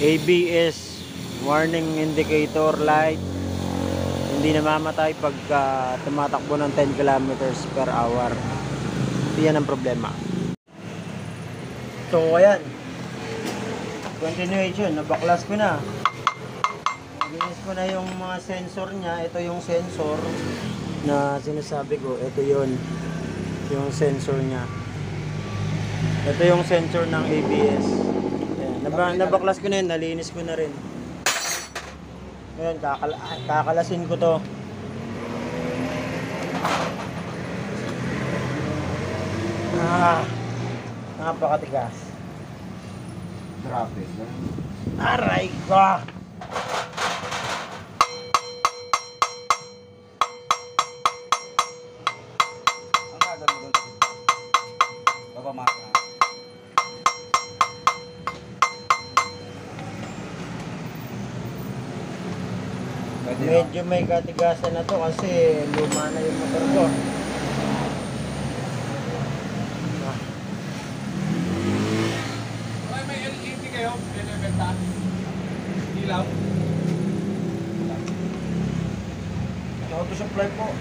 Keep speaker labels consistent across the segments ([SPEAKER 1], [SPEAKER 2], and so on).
[SPEAKER 1] ABS warning indicator light. Hindi namamatay pagka tumatakbo ng 10 kilometers per hour. Yan ang problema. So ayan. Continuation. Nabaklas ko na. Nalinis ko na yung mga sensor niya. Ito yung sensor na sinasabi ko. Ito yon yung sensor niya. Ito yung sensor ng ABS. Naba, nabaklas ko na yun nalinis ko na rin. Ngayon kakal kakalasin ko to. Ah napakatigas.
[SPEAKER 2] Grabe.
[SPEAKER 1] aray ko medyo may katigasan na to kasi luma na yung motor ko.
[SPEAKER 3] Okay, may LED kayo? Binibenta? Ilaw?
[SPEAKER 1] auto supply po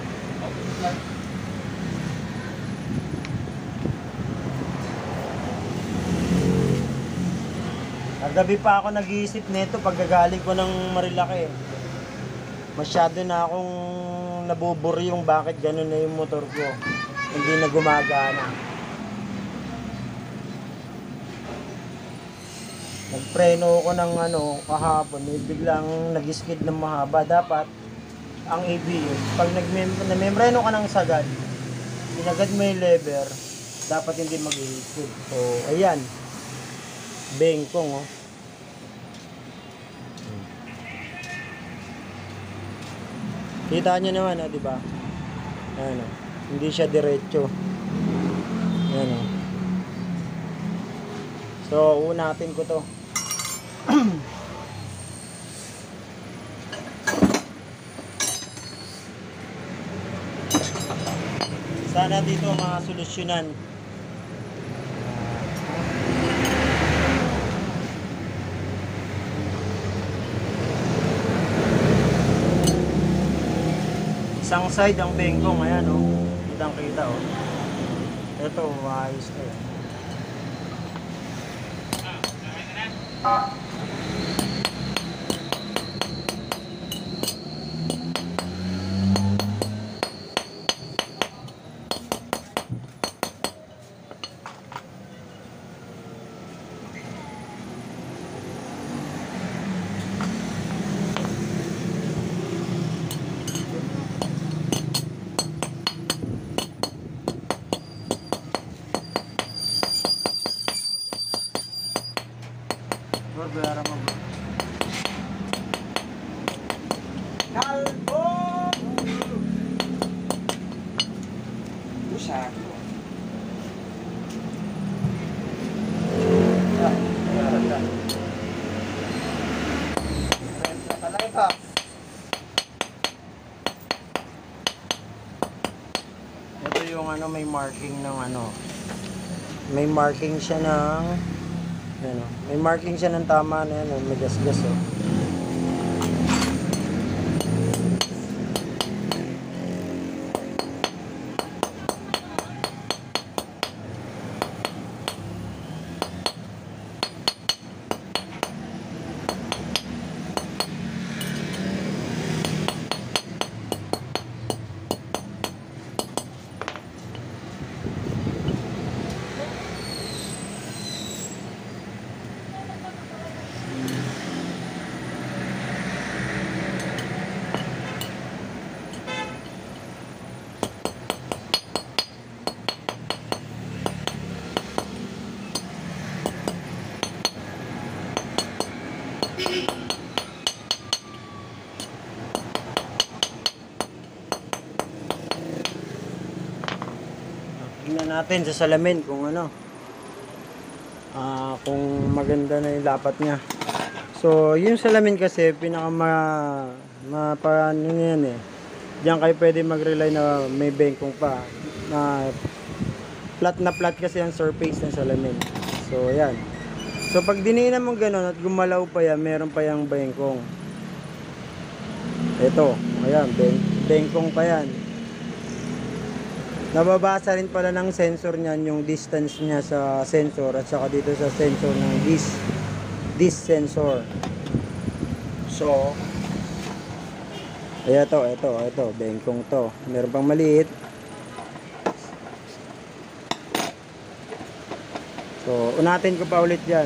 [SPEAKER 1] Kagabi pa ako nag-iisip nito pagkagaling ko ng Marilaki. Masyado na akong nabuburi yung bakit ganun na yung motor ko. Hindi na gumagana. Nagpreno ako ng ano kahapon, eh, biglang nag-skid ng mahaba. Dapat ang ABS, pag nag-membreno ka ng sagad, inagad mo yung lever, dapat hindi mag-skid. So, ayan. Bengkong, oh. Kita nyo naman, oh, di ba? Ayan, oh. Hindi siya diretso. Ayan, oh. So, unatin ko to. Sana dito mga solusyonan. Isang side ang bengkong, ayan o. Oh. Kitang kita o. Oh. Ito, maayos na yan. Bro, bayaran mo bro.
[SPEAKER 2] Kalbo! Usak.
[SPEAKER 1] Ah, bayaran ka.
[SPEAKER 2] Talaga.
[SPEAKER 1] Ito yung ano, may marking ng ano. May marking siya ng ano, may marking siya ng tama na yan, oh, may gas-gas oh. Natin sa salamin kung ano. Ah, kung maganda na yung lapat niya. So, yung salamin kasi pinaka ma, ma paano yan eh. Diyan kayo pwede mag-rely na may bengkong pa. Na flat na flat kasi ang surface ng salamin. So, ayan. So pag dininan mo ganun at gumalaw pa yan, meron pa yung bengkong. Ito, ayan, ben bengkong pa yan. Nababasa rin pala ng sensor niyan yung distance niya sa sensor at saka dito sa sensor ng dis dis sensor. So, Ayan to, ito, ito, bengkong to. Meron pang maliit. So, unatin ko pa ulit yan.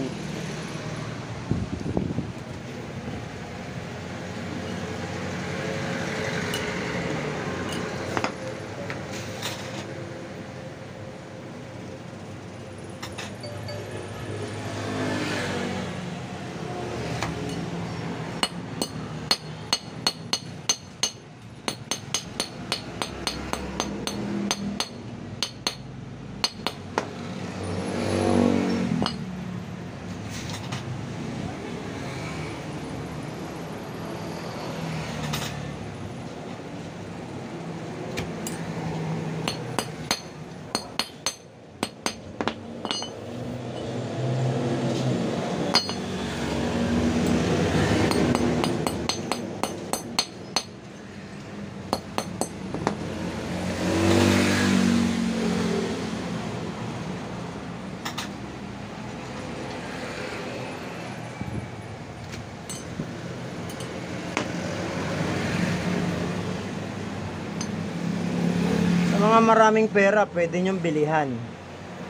[SPEAKER 1] Mga maraming pera, pwede nyong bilihan.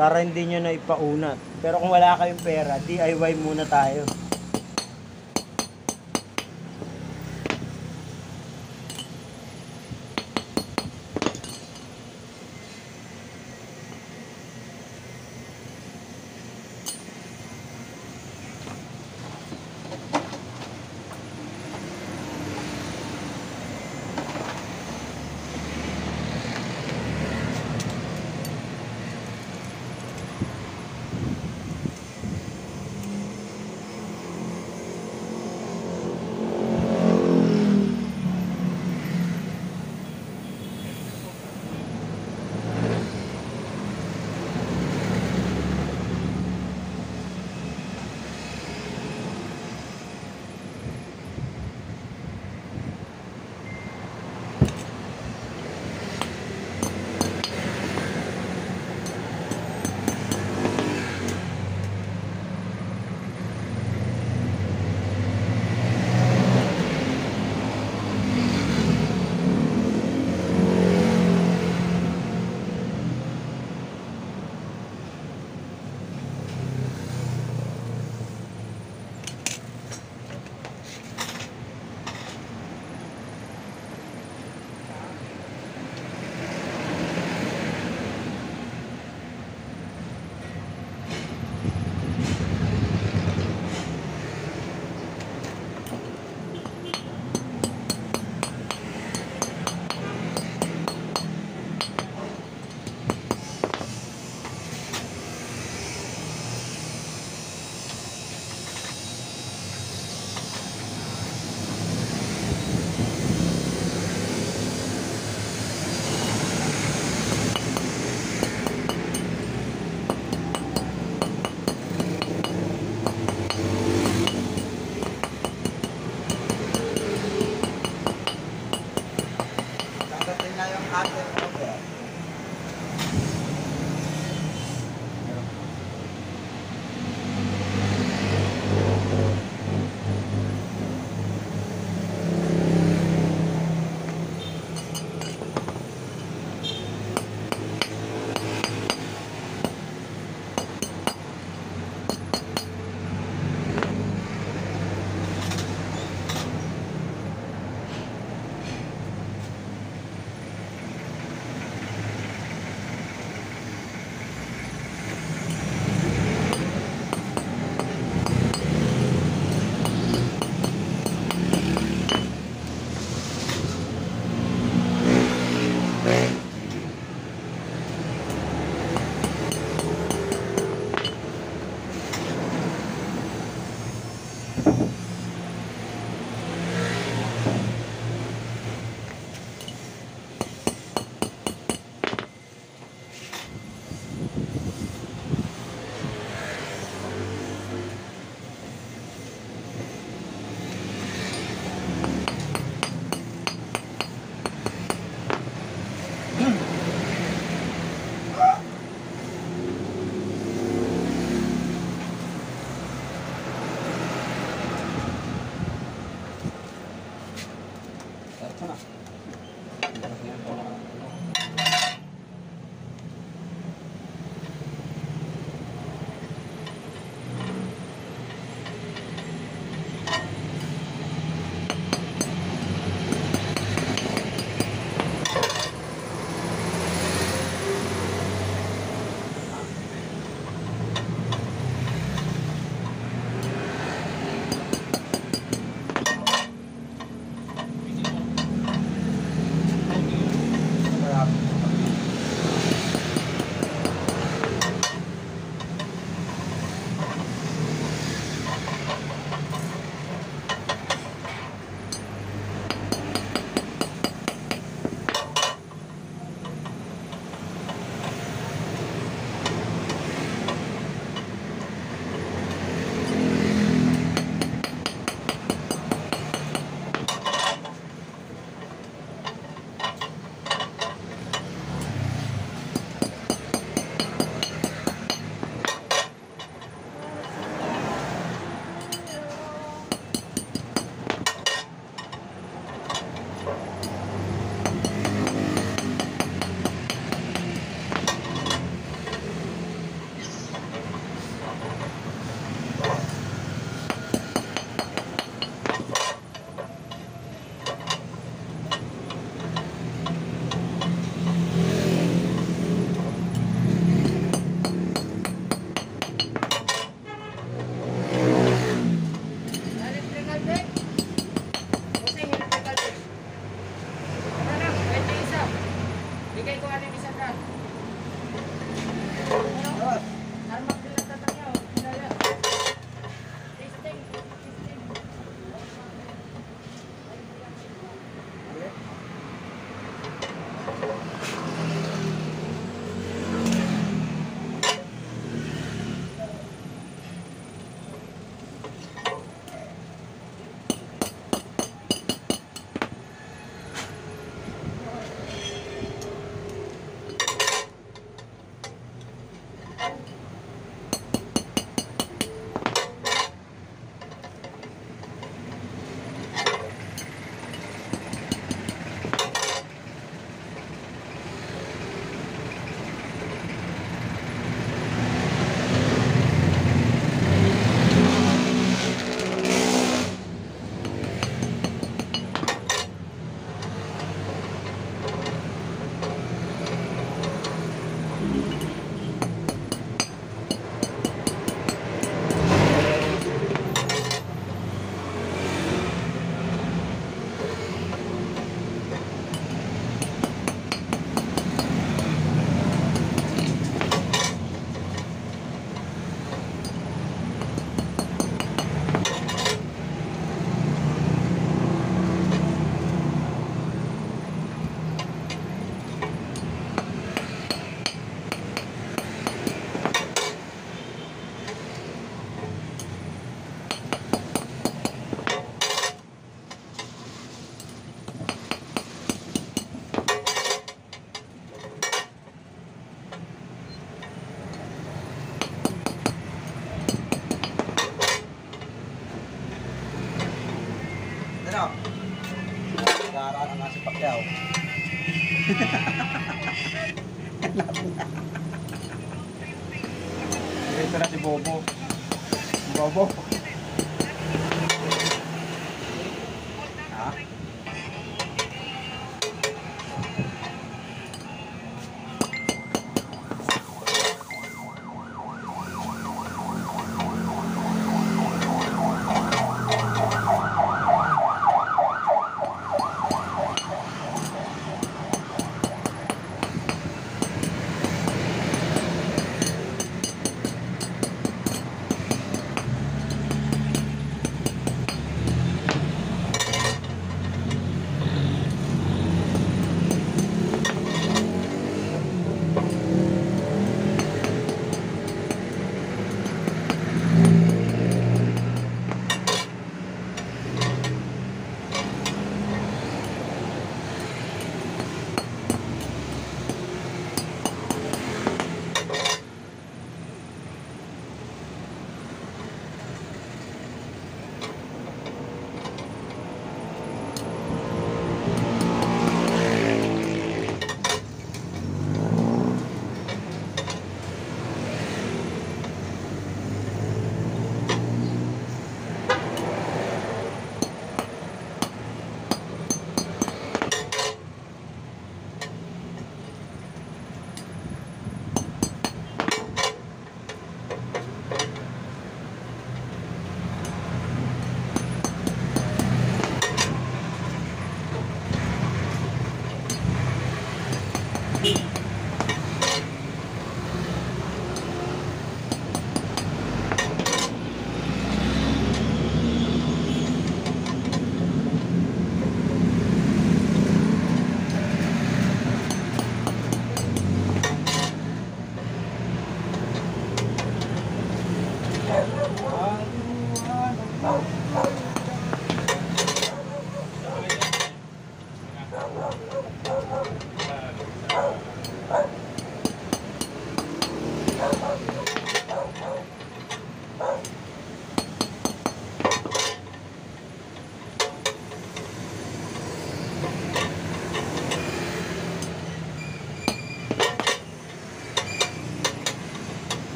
[SPEAKER 1] Para hindi nyo na ipaunat. Pero kung wala kayong pera, DIY muna tayo.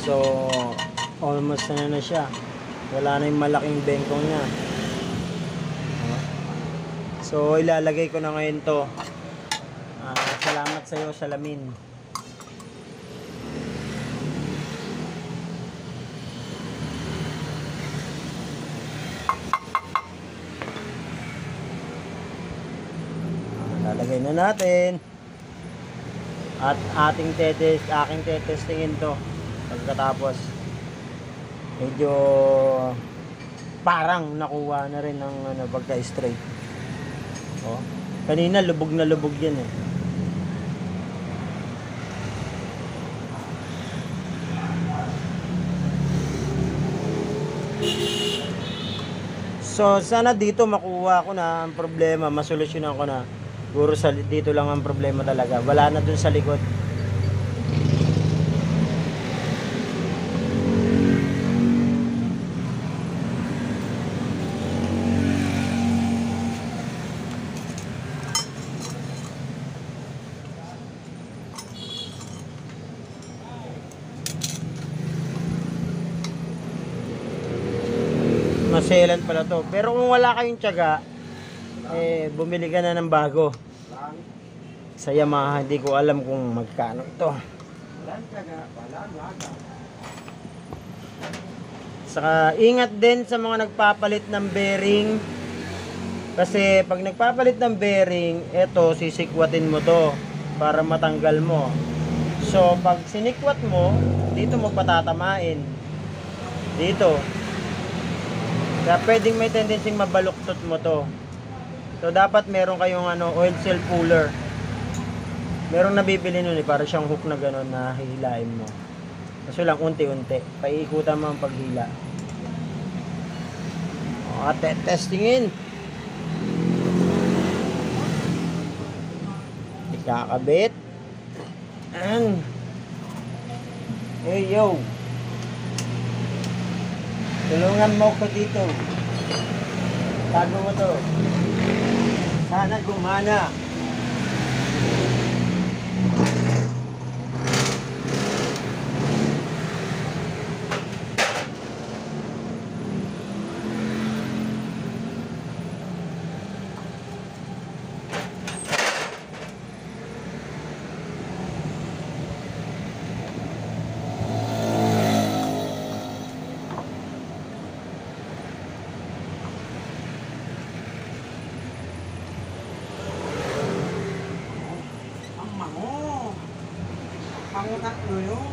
[SPEAKER 1] So, almost na na siya. Wala na yung malaking bengkong niya. So, ilalagay ko na ngayon to. Ah, salamat sa iyo, salamin. Lalagay na natin. At ating tetes, aking tetestingin to pagkatapos. medyo parang nakuha na rin ng ano, pagka straight. Oh. Kanina lubog na lubog yan eh. So sana dito makuha ko na ang problema, masolusyonan ko na. Siguro sa dito lang ang problema talaga. Wala na dun sa likod. Maselan pala to. Pero kung wala kayong tiyaga, eh, bumili ka na ng bago. Sa Yamaha, hindi ko alam kung magkano ito. Saka ingat din sa mga nagpapalit ng bearing. Kasi pag nagpapalit ng bearing, eto sisikwatin mo to para matanggal mo. So pag sinikwat mo, dito mo patatamain. Dito. Kaya pwedeng may tendency mabaluktot mo to. So dapat meron kayong ano, oil cell puller. Merong nabibili nun eh, para siyang hook na gano'n na hihilain mo. Kaso lang unti-unti. Paiikutan mo ang paghila. O, te testingin. Ikakabit. And, hey yo. Tulungan mo ko dito. Tago mo to. Sana gumana.
[SPEAKER 2] Mango na nuyo.
[SPEAKER 1] Ano?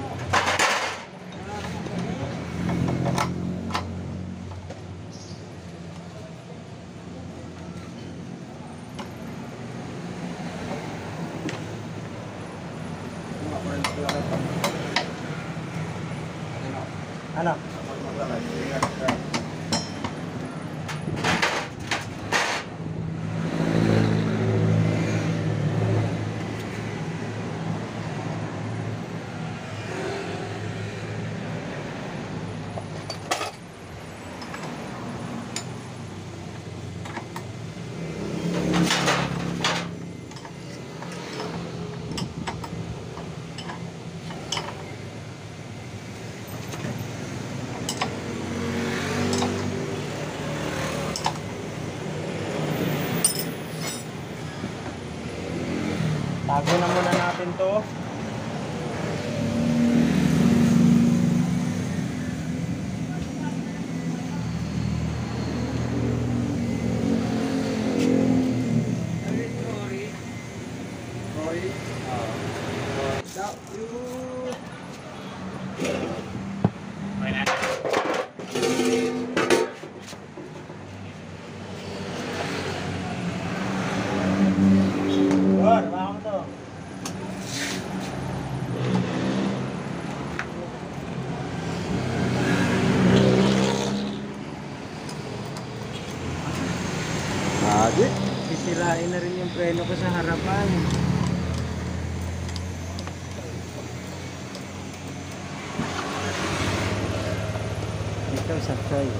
[SPEAKER 1] Tago na muna natin to. War, baka mo to.
[SPEAKER 2] Adi.
[SPEAKER 1] Sisirain na rin yung preno ko sa harapan. Sakay.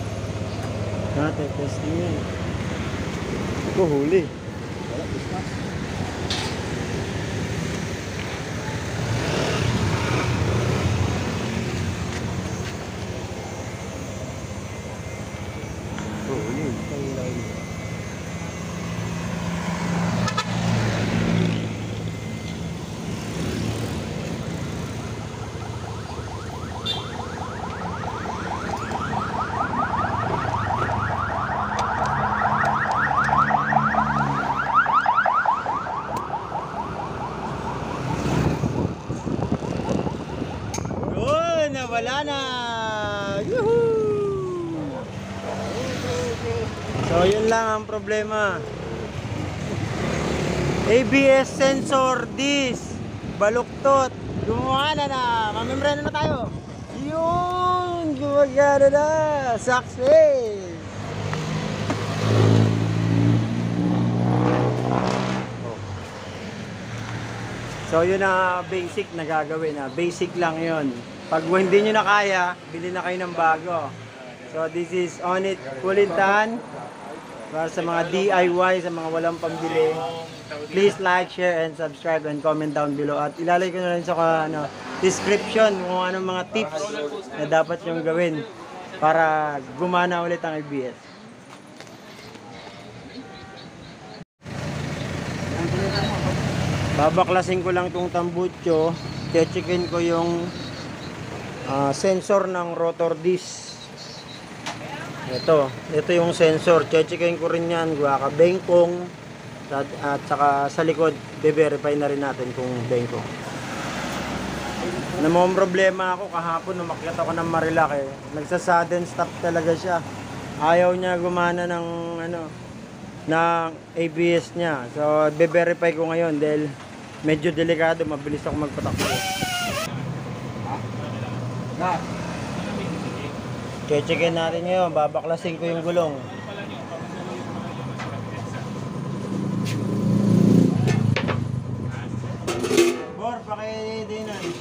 [SPEAKER 1] Dati, testing yun. Ito, huli. Huli. Huli. So, yun lang ang problema. ABS sensor disc. Baluktot. Gumana na. Mamembrana na tayo. Yun! Gumagana na. Success! So yun na basic na gagawin na. Basic lang yun. Pag hindi nyo na kaya, bili na kayo ng bago. So this is on it kulintan. Para sa mga DIY, sa mga walang pambili. Please like, share, and subscribe and comment down below. At ilalagay ko na rin sa ano, description kung anong mga tips na dapat yung gawin para gumana ulit ang ABS. Babaklasin ko lang tong tambucho. Checkin ko yung ah, sensor ng rotor disc. Ito, ito yung sensor. Checkin ko rin yan. Gawa ka bengkong. At, at saka sa likod, be-verify na rin natin kung bengkong. Namang problema ako kahapon umakyat ako ng Marilake. Nagsa-sudden stop talaga siya. Ayaw niya gumana ng ano ng ABS niya. So, be-verify ko ngayon dahil medyo delikado, mabilis ako magpatakbo.
[SPEAKER 2] Na.
[SPEAKER 1] Checkin natin ngayon, babaklasin ko yung gulong.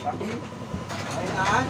[SPEAKER 2] Đấy,
[SPEAKER 1] đấy.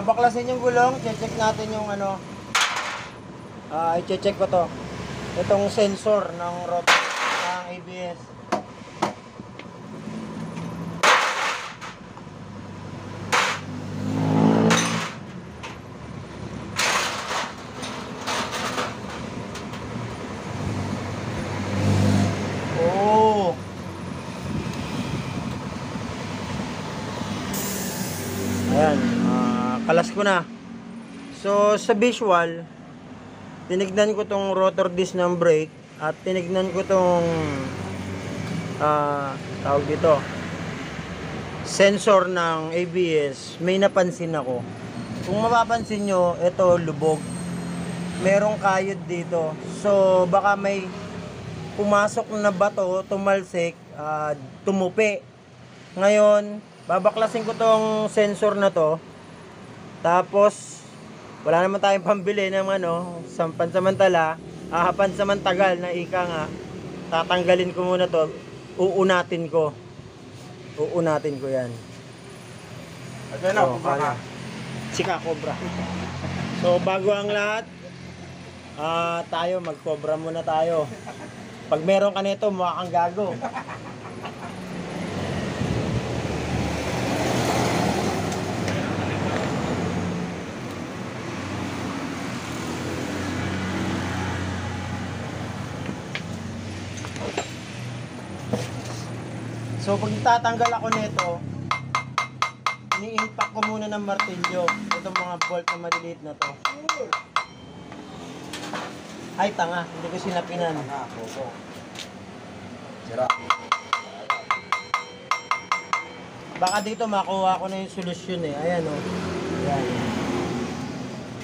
[SPEAKER 1] Babaklasin yung gulong, check natin yung ano. Ah, i-check ko to. Itong sensor ng rotor ng ABS. Oh. Ayan, kalas ko na. So, sa visual, tinignan ko tong rotor disc ng brake at tinignan ko tong ah, tawag dito sensor ng ABS may napansin ako. Kung mapapansin nyo ito lubog. Merong kayod dito. So baka may pumasok na bato tumalsik ah, tumupi. Ngayon babaklasin ko tong sensor na to tapos wala naman tayong pambili ng ano, sam- pansamantala, ah, pansamantagal na ika nga, tatanggalin ko muna to, uunatin ko. Uunatin ko yan.
[SPEAKER 2] At na,
[SPEAKER 1] Oh, kala. Sika cobra. so, bago ang lahat, ah, tayo, mag-cobra muna tayo. Pag meron ka nito, mukha kang gago. So pag tatanggal ako nito, ini-impact ko muna ng martilyo. Itong mga bolt na maliliit na to. Ay, tanga. Hindi ko sinapinan.
[SPEAKER 2] Na. Sira.
[SPEAKER 1] Baka dito makuha ko na yung solusyon eh. Ayan o. Ayan.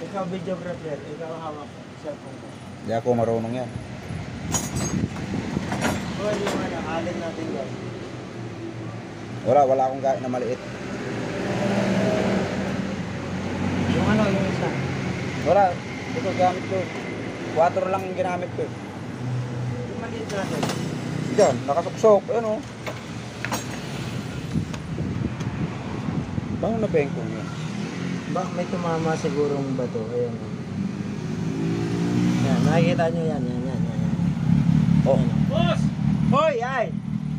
[SPEAKER 1] Ikaw videographer. Ikaw hawak. Cellphone ko.
[SPEAKER 2] Hindi ako marunong yan.
[SPEAKER 1] Pwede yung ano, alin natin yan.
[SPEAKER 2] Wala, wala akong gamit na maliit.
[SPEAKER 1] Yung ano, yung isa.
[SPEAKER 2] Wala. Ito gamit ko. 4 lang yung ginamit ko.
[SPEAKER 1] Yung maliit natin.
[SPEAKER 2] Diyan, nakasuksok. Ayun oh. Paano na bengkong yun?
[SPEAKER 1] Ba, may tumama sigurong bato. Ayan. oh. Yan, nakikita nyo yan. Yan, yan, yan. yan.
[SPEAKER 2] Oh,
[SPEAKER 3] Boss!
[SPEAKER 1] Hoy, ay!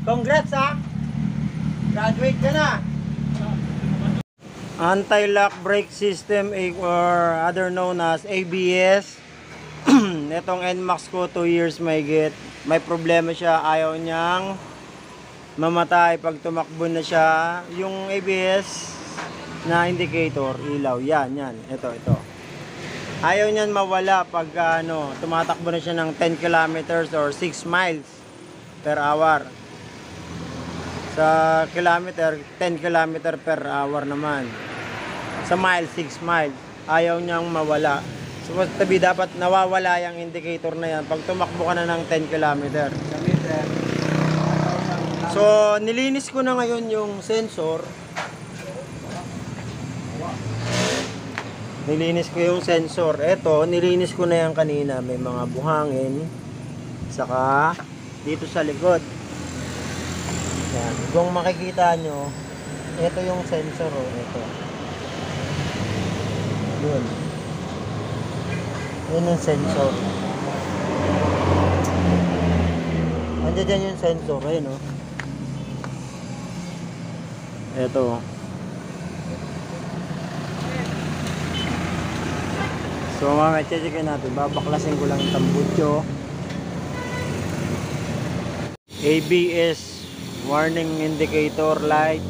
[SPEAKER 1] Congrats ha! Graduate ka na! Anti-lock brake system eh, or other known as ABS. Itong NMAX ko 2 years may get. May problema siya, ayaw niyang mamatay pag tumakbo na siya. Yung ABS na indicator, ilaw, yan, yan. Ito, ito. Ayaw niyan mawala pag ano, tumatakbo na siya ng 10 kilometers or 6 miles per hour. Sa kilometer, 10 kilometer per hour naman. Sa mile, 6 miles. Ayaw niyang mawala. To be dapat nawawala yung indicator na yan pag tumakbo ka na ng 10 kilometer. So, nilinis ko na ngayon yung sensor. Nilinis ko yung sensor. Eto, nilinis ko na yan kanina. May mga buhangin. Saka, dito sa likod. Yan. Kung makikita nyo, ito yung sensor. Oh, ito. Yun. Yun yung sensor. Andiyan dyan yung sensor. Ayun oh. Ito. oh. So mamaya checkin natin. Babaklasin ko lang yung tambutso. ABS warning indicator light.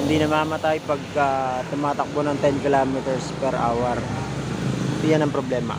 [SPEAKER 1] Hindi namamatay pagka tumatakbo ng 10 kilometers per hour. Yan ang problema.